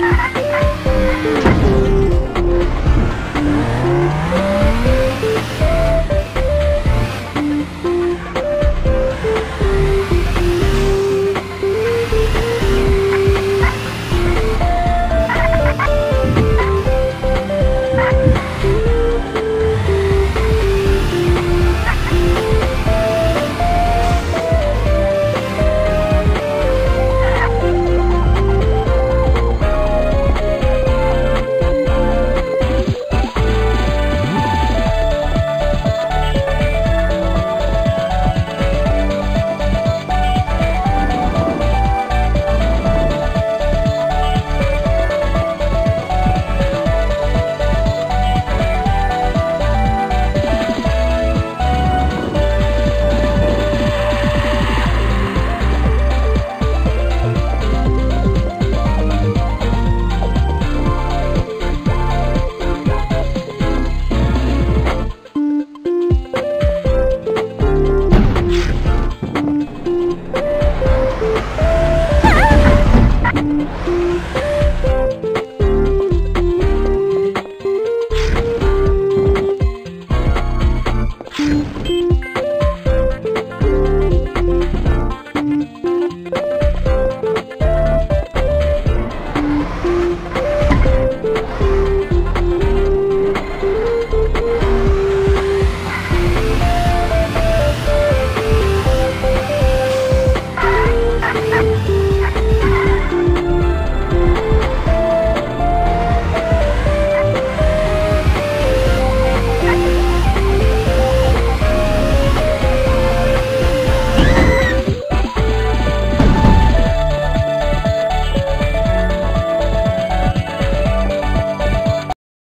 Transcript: Bye.